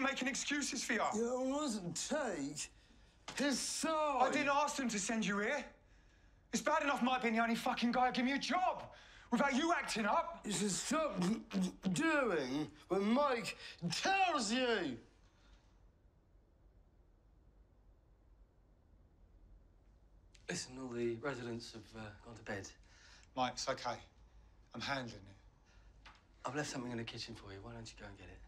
making excuses for you. Yeah, it wasn't Tate. his son. I didn't ask them to send you here. It's bad enough Mike being the only fucking guy who give me a job without you acting up. You should stop doing what Mike tells you. Listen, all the residents have uh, gone to bed. Mike, it's okay. I'm handling it. I've left something in the kitchen for you. Why don't you go and get it?